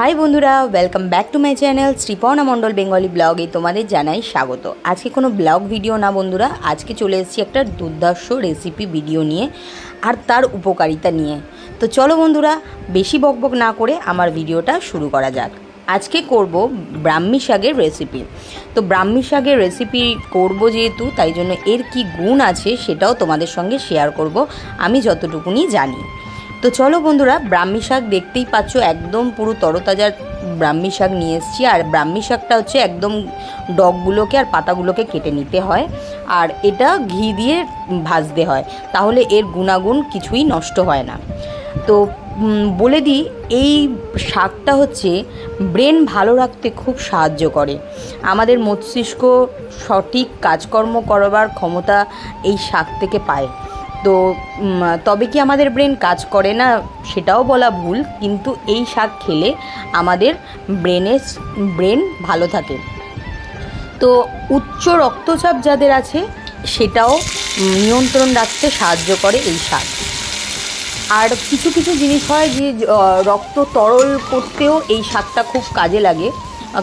High বন্ধুরা welcome back to my channel Shriparna Mondal Bengali ব্লগে তোমাদের জানাই স্বাগত। আজকে কোনো ব্লগ ভিডিও না, বন্ধুরা, আজকে চলে এসেছি একটা দুর্ধর্ষ রেসিপি ভিডিও নিয়ে আর তার উপকারিতা নিয়ে। তো চলো, বন্ধুরা, বেশি বকবক না করে আমার ভিডিওটা শুরু করা যাক। আজকে করব ব্রাহ্মী শাকের রেসিপি তো ব্রাহ্মী শাকের রেসিপি করব যেহেতু, তাই জন্য এর কি গুণ আছে সেটাও তোমাদের সঙ্গে শেয়ার করব। আমি যতটুকুনি জানি। তো চলো বন্ধুরা, ব্রাহ্মী শাক দেখতেই পাচ্ছ, একদম পুরো তরতাজা ব্রাহ্মী শাক নিয়ে এসেছি। আর ব্রাহ্মী শাকটা হচ্ছে একদম ডগগুলোকে আর পাতাগুলোকে কেটে নিতে হয়। আর এটা ঘি দিয়ে ভাজতে হয়, তাহলে এর গুণাগুণ কিছুই নষ্ট হয় না। তো বলে দিই, এই শাকটা হচ্ছে ব্রেন ভালো রাখতে খুব সাহায্য করে। আমাদের মস্তিষ্ক সঠিক কাজকর্ম করবার ক্ষমতা এই শাক থেকে পায়। তো তবে কি আমাদের ব্রেন কাজ করে না সেটাও বলা ভুল, কিন্তু এই শাক খেলে আমাদের ব্রেনের ব্রেন ভালো থাকে। তো উচ্চ রক্তচাপ যাদের আছে সেটাও নিয়ন্ত্রণ রাখতে সাহায্য করে এই শাক। আর কিছু কিছু জিনিস হয় যে রক্ত তরল করতেও এই শাকটা খুব কাজে লাগে।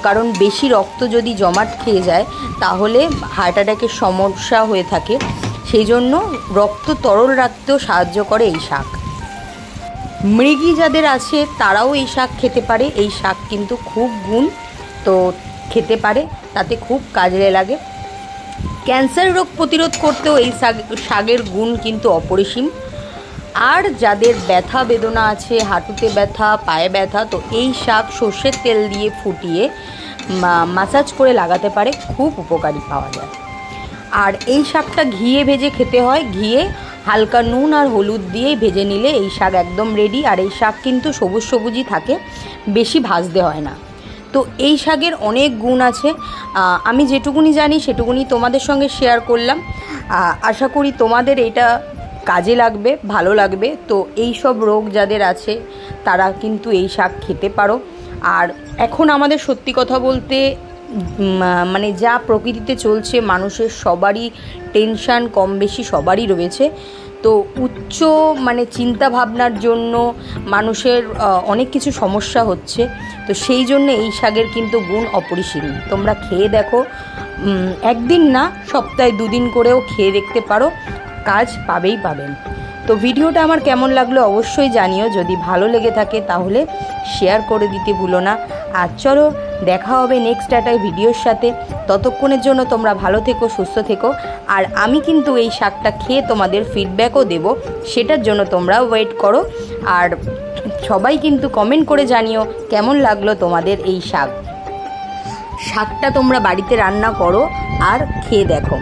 কারণ বেশি রক্ত যদি জমাট খেয়ে যায়, তাহলে হার্ট অ্যাটাকের সমস্যা হয়ে থাকে। সেই জন্য রক্ত তরল রাখতেও সাহায্য করে এই শাক। মৃগী যাদের আছে, তারাও এই শাক খেতে পারে। এই শাক কিন্তু খুব গুণ তো খেতে পারে, তাতে খুব কাজে লাগে। ক্যান্সার রোগ প্রতিরোধ করতেও এই শাক, শাকের গুণ কিন্তু অপরিসীম। আর যাদের ব্যথা বেদনা আছে, হাঁটুতে ব্যথা, পায়ে ব্যথা, তো এই শাক সর্ষের তেল দিয়ে ফুটিয়ে মাসাজ করে লাগাতে পারে, খুব উপকারী পাওয়া যায়। আর এই শাকটা ঘিয়ে ভেজে খেতে হয়। ঘিয়ে হালকা নুন আর হলুদ দিয়ে ভেজে নিলে এই শাক একদম রেডি আর এই শাক কিন্তু সবুজ সবুজই থাকে, বেশি ভাজতে হয় না। তো এই শাকের অনেক গুণ আছে। আমি যেটুকুনি জানি সেটুকুনি তোমাদের সঙ্গে শেয়ার করলাম। আশা করি তোমাদের এটা কাজে লাগবে, ভালো লাগবে। তো এই সব রোগ যাদের আছে, তারা কিন্তু এই শাক খেতে পারো। আর এখন আমাদের সত্যি কথা বলতে মানে যা প্রকৃতিতে চলছে, মানুষের সবারই টেনশান কম বেশি, সবারই রয়েছে। তো উচ্চ মানে চিন্তা ভাবনার জন্য মানুষের অনেক কিছু সমস্যা হচ্ছে। তো সেই জন্য এই শাকের কিন্তু গুণ অপরিসীম। তোমরা খেয়ে দেখো। একদিন না, সপ্তাহে দুদিন করেও খেয়ে দেখতে পারো। কাজ পাবেই পাবেন। তো ভিডিওটা আমার কেমন লাগল অবশ্যই জানিও। যদি ভালো লেগে থাকে তাহলে শেয়ার করে দিতে ভুলো না। আর চলো দেখা হবে নেক্সট একটা ভিডিওর সাথে। ততক্ষণের জন্য তোমরা ভালো থেকো, সুস্থ থেকো। আর আমি কিন্তু এই শাকটা খেয়ে তোমাদের ফিডব্যাকও দেব। সেটার জন্য তোমরা ওয়েট করো। আর সবাই কিন্তু কমেন্ট করে জানিও কেমন লাগল তোমাদের এই শাক। শাকটা তোমরা বাড়িতে রান্না করো আর খেয়ে দেখো।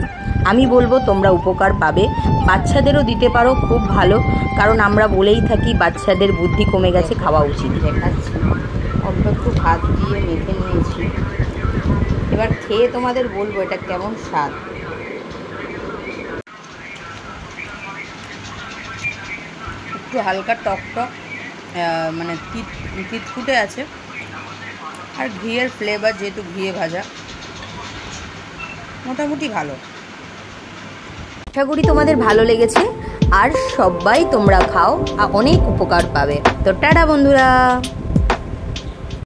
আমি বলব তোমরা উপকার পাবে। বাচ্চাদেরও দিতে পারো, খুব ভালো। কারণ আমরা বলেই থাকি, বাচ্চাদের বুদ্ধি কমে গেছে, খাওয়া উচিত। অল্প একটু ভাত দিয়ে মেখে নিয়েছি। এবার খেয়ে তোমাদের বলব এটা কেমন স্বাদ। একটু হালকা টক টক মানে তিত তিত ফুটে আছে। আর ঘিয়ের ফ্লেভার যেহেতু ঘিয়ে ভাজা, মোটামুটি ভালো। আশা করি তোমাদের ভালো লেগেছে, আর সবাই তোমরা খাও অনেক উপকার পাবে। তো টাটা বন্ধুরা।